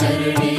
शरणं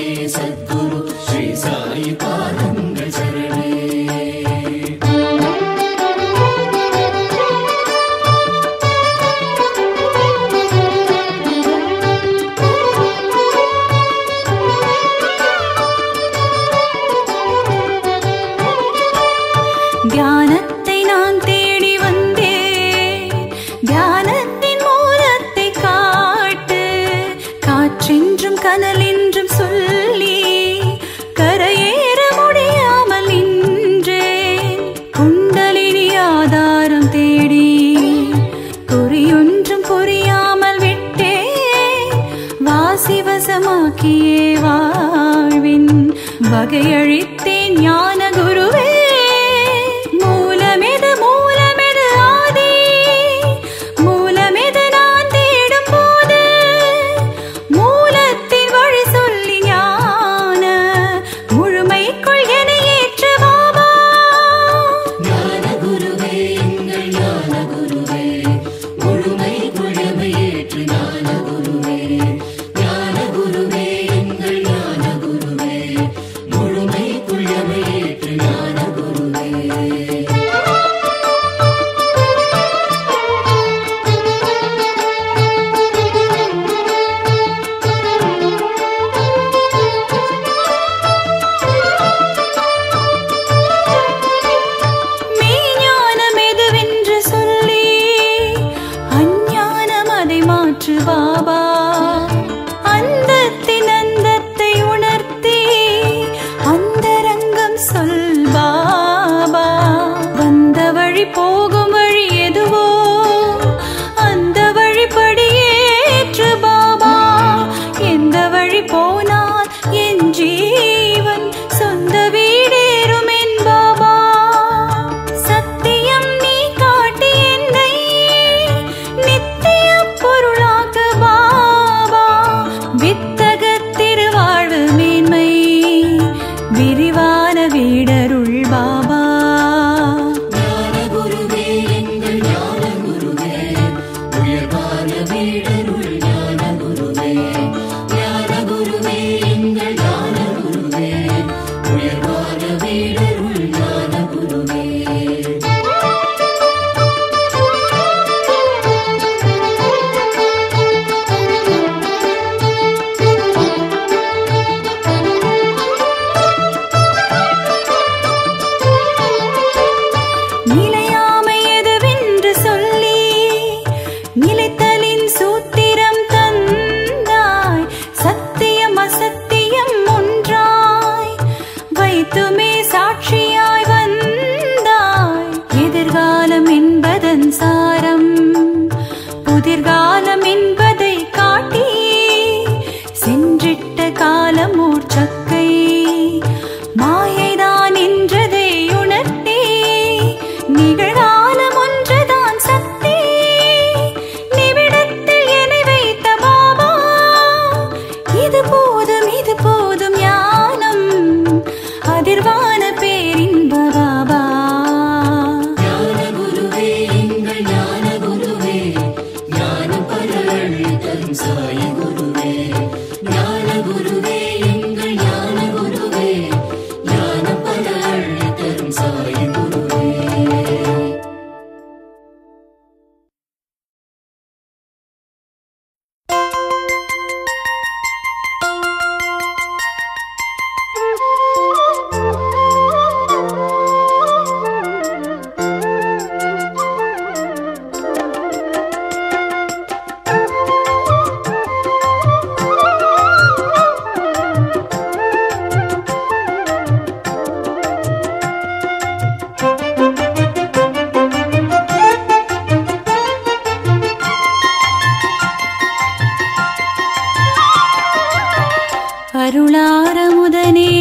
அருளாரமுதனே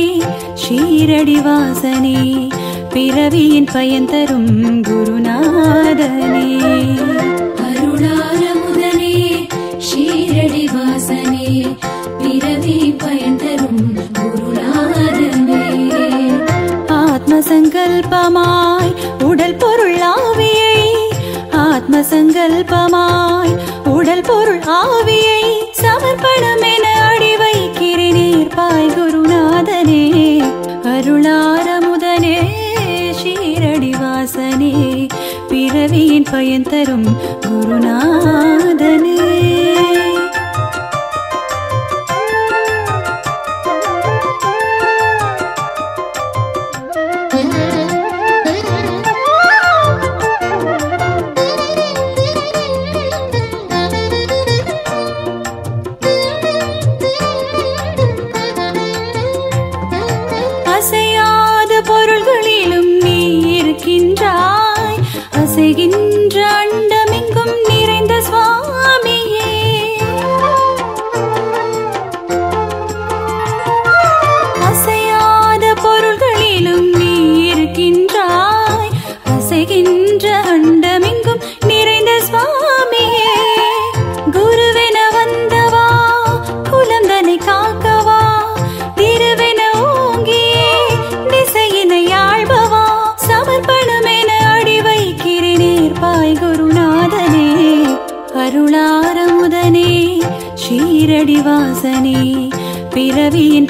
ஷீரடிவாசனே பிறவியின் பயன் தரும் குருநாதனே. அருளாரமுதனே ஷீரடிவாசனே பிறவி பயன் தரும் குருநாதனே. ஆத்மசங்கல்பமாய் உடல் பொருள் ஆவியை ஆத்மசங்கல்பமாய் உடல் பொருள் ஆவியை சமர்ப்பணம் என பயன் தரும் குருநாதனே.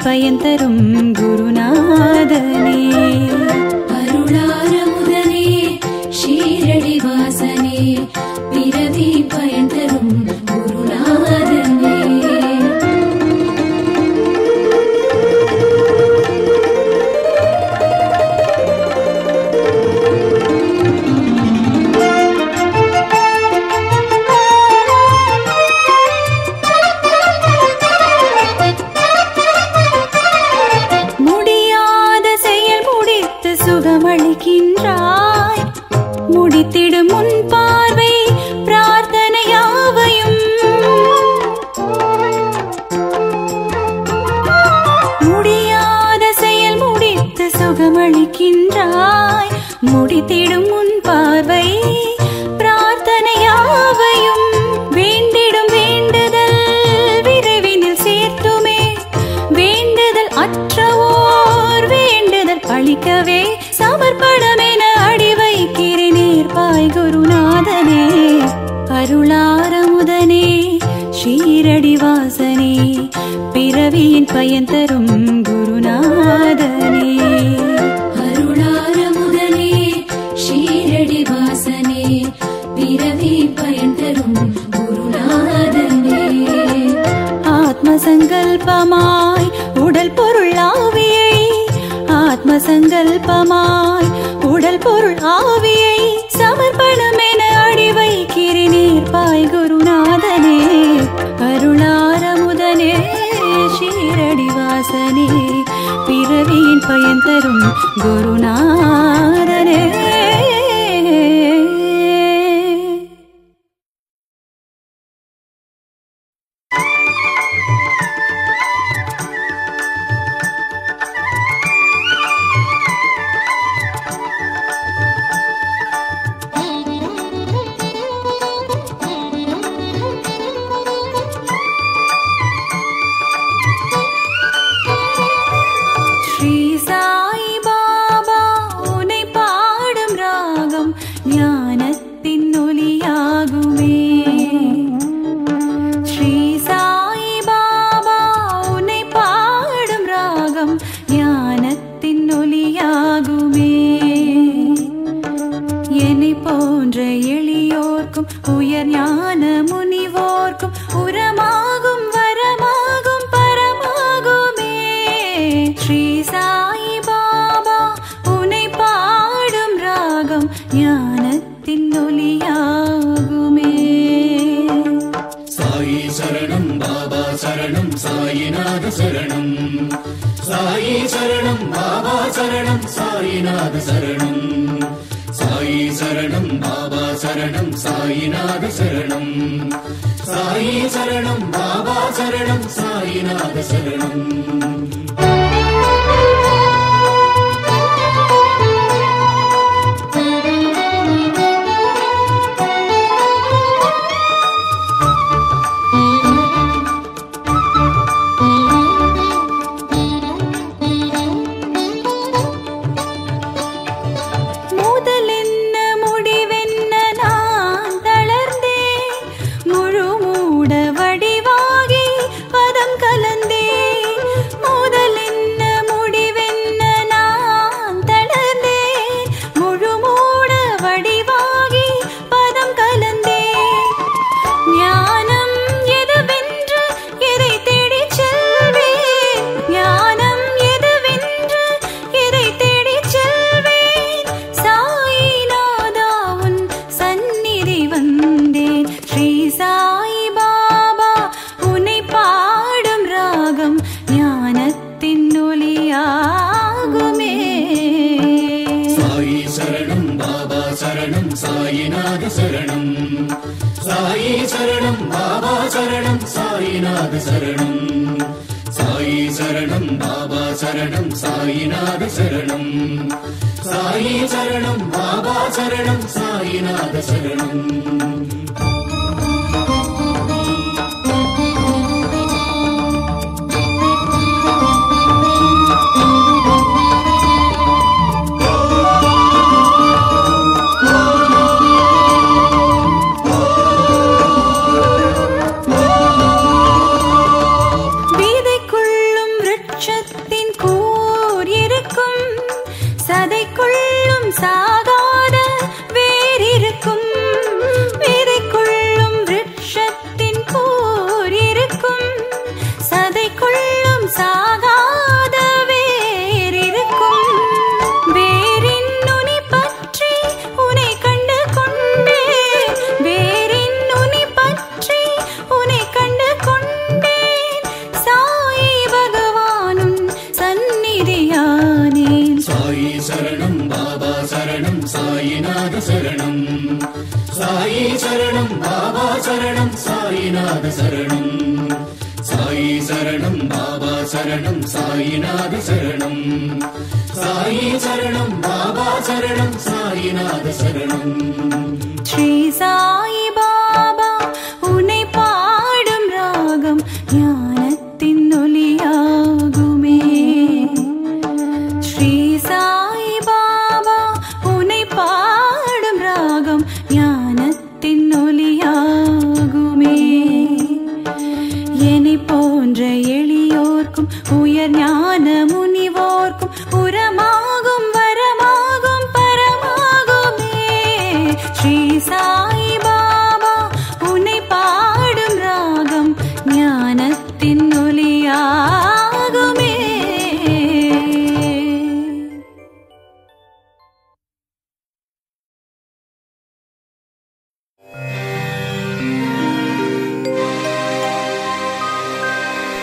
பயன் தரும் பார்க்கின்றாய் முடித்திடும் உன் பார்வை பிரார்த்தனையாவையும் வேண்டிடும் வேண்டுதல் விரைவினில் சேர்த்துமே. வேண்டுதல் அற்றவோர் வேண்டுதல் அளிக்கவே சமர்ப்பணமென அடி வைக்கிறே நேர்பாய் குருநாதனே அருளாரமுதனே ஸ்ரீரடிவாசனே பிறவியின் பயன் தரும் ஆத்மசங்கல்பமாய் உடல் பொருள் ஆவியை ஆத்மசங்கல்பமாய் உடல் பொருள் ஆவியை സായിനാഥ ശരണം. സായി ശരണം ബാബ ശരണം സായിനാഥ ശരണം. സായി ശരണം ബാബ ശരണം സായിനാഥ ശരണം. சாயிநாத சரணம் சாயி சரணம் பாபா சரணம் சாயிநாத சரணம் ஸ்ரீ சாயி பாபா உன்னை பாடும் ராகம் ஞான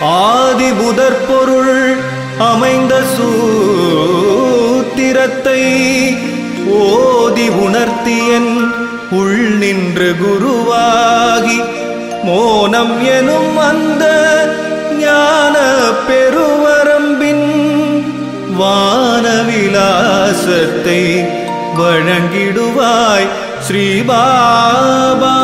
ஆதி முதற் பொருள் அமைந்த சூத்திரத்தை ஓதி உணர்த்தியன் உள் நின்று குருவாகி மோனம் எனும் அந்த ஞான பெருவரம்பின் வானவிலாசத்தை வழங்கிடுவாய் ஸ்ரீபாபா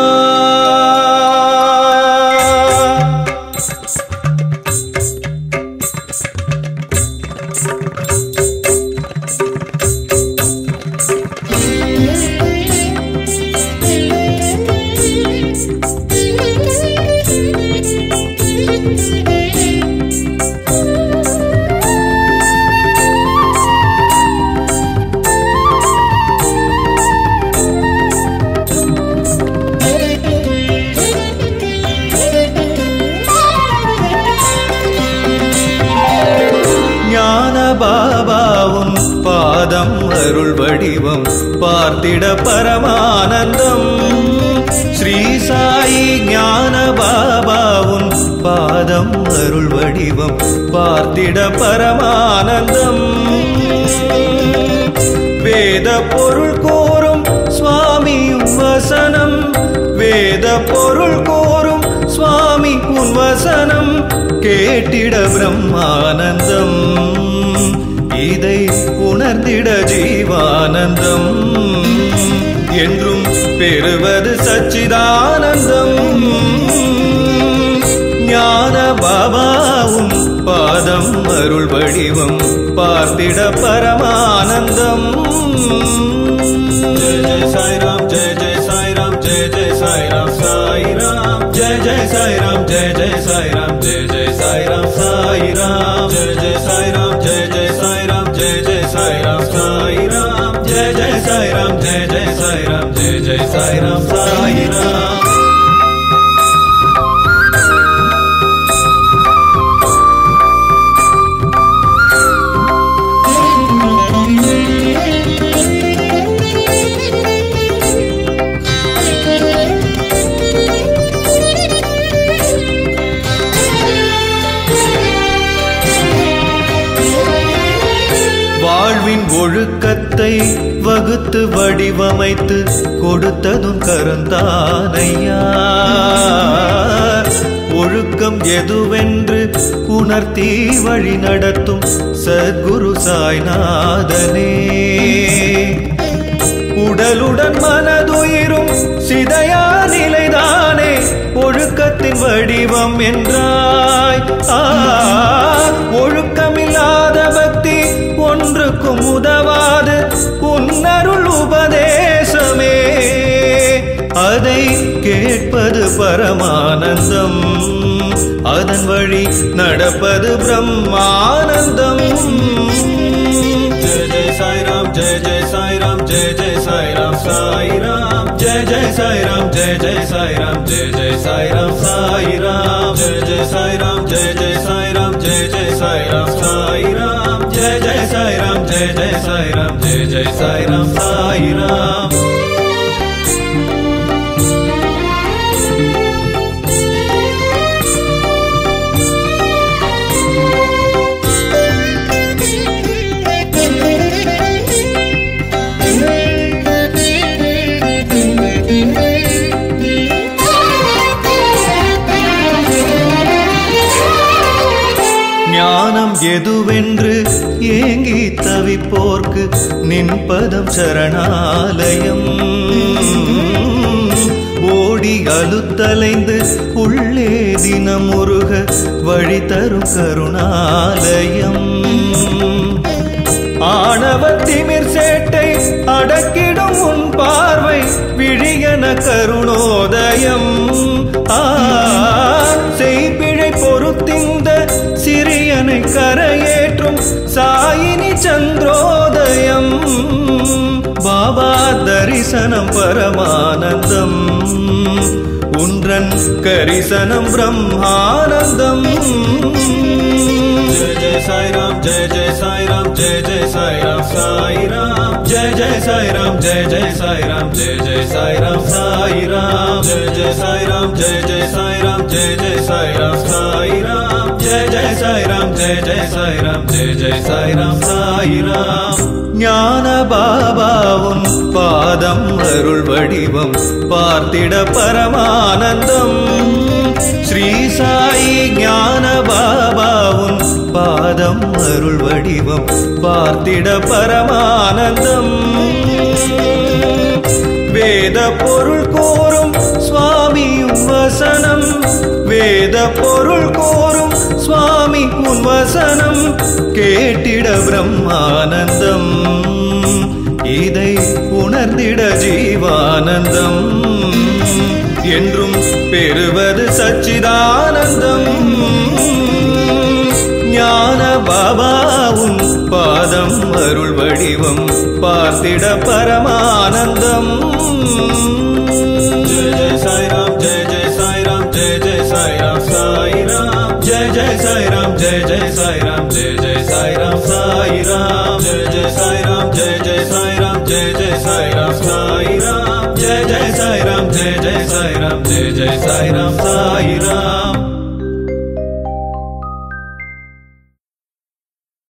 அருள் வடிவம் பார்த்திட பரமானந்தம். வேத பொருள் கோரும் சுவாமியும் வசனம். வேத பொருள் கோரும் சுவாமி உன் வசனம். கேட்டிட பிரம்மானந்தம். இதை உணர்ந்திட ஜீவானந்தம். என்றும் பெறுவது சச்சிதானந்தம். ஞான பாபாவும் பாதம் அருள் வடிவம் பார்த்திட பரமானந்தம் ஜெய ஜெய சாய்ராம் ஜெய ஜெய சாய்ராம் ஜெய ஜெய சாய்ராம் சாய்ராம் ஜெய ஜெய சாய்ராம் ஜெய ஜெய சாய்ராம் ஜெய ஜெய சாய்ராம் சாய்ராம் ஜெய ஜெய சாய்ராம் ஜெய ஜெய சாய்ராம் ஜெய ஜெய சாய்ராம் சாய்ராம் ஜெய ஜெய சாய்ராம் ஜெய ஜெய சாய்ராம் ஜெய ஜெய சாய்ராம் சாய்ராம் ஒழுக்கத்தை வகுத்து வடிவமைத்து கொடுத்ததும் கருந்தானையா. ஒழுக்கம் எதுவென்று உணர்த்தி வழி நடத்தும் சத்குரு சாய்நாதனே. உடலுடன் மனதுயிரும் சிதையா நிலைதானே. ஒழுக்கத்தின் வடிவம் என்றாய். ஒழுக்கமில்லாத பக்தி ஒன்றுக்கும் உதவாது உன்னருள் உபதேசமே. அதை கேட்பது பரமானந்தம். அதன் வழி நடப்பது பிரம்மானந்தம். ஜெய ஜெய சாய்ராம் ஜெய ஜெய சாய்ராம் ஜெய ஜெய சாய்ராம் சாய்ராம். ஜெய ஜெய சாய்ராம் ஜெய ஜெய சாய்ராம் ஜெய ஜெய சாய்ராம் சாய்ராம். ஜெய ஜெய சாய்ராம் ஜெய ஜெய சாய்ராம் ஜெய ஜெய சாய்ராம் சாய்ராம். जय जय साई राम जय जय साई राम जय जय साई राम साई राम நின்பதம் சரணாலயம். ஓடி அழுத்தலைந்து உள்ளே தினமுருக வழி தரும் கருணாலயம். ஆணவ திமிர் சேட்டை அடக்கிடும் உன் பார்வை விழியன கருணோ பாபா தரிசனம் பரமானந்தம். உன்றன் கரிசனம் பிரம்மானந்தம். ஜெய ஜெய சாய்ராம் ஜெய ஜெய சாய்ராம் ஜெய ஜெய சாய்ராம் சாய்ராம். ஜெய ஜெய சாய்ராம் ஜெய ஜெய சாய்ராம் ஜெய ஜெய சாய்ராம் சாய்ராம். ஜெய ஜெய சாய்ராம் ஜெய ஜெய சாய்ராம் ஜெய ஜெய சாய்ராம் சாய்ராம். जय जय साई राम जय जय साई राम साई राम जय जय साई राम जय जय साई राम जय जय साई राम साई राम ஞான பாபாவும் பாதம் அருள் வடிவம் பார்த்திட பரமானந்தம் ஸ்ரீ சாயி ஞான பாபாவும் பாதம் அருள் வடிவம் பார்த்திட பரமானந்தம் வேத பொருள் கூறும் சுவாமியும் வசனம் வேத பொருள் கூறும் சுவாமி உன் வசனம் கேட்டிட பிரம்மானந்தம். இதை உணர்ந்திட ஜீவானந்தம். என்றும் பெறுவது சச்சிதானந்தம். ஞான பாபாவும் பாதம் அருள் வடிவம் பார்த்திட பரமானந்தம். ஜெய ஜெய சாய்ராம் ஜெய ஜெய சாய்ராம் ஜெய ஜெய சாய்ராம் சாய்ராம். जय जय राम जय जय साई राम जय जय साई राम साई राम जय जय साई राम जय जय साई राम जय जय साई राम साई राम जय जय साई राम जय जय साई राम जय जय साई राम साई राम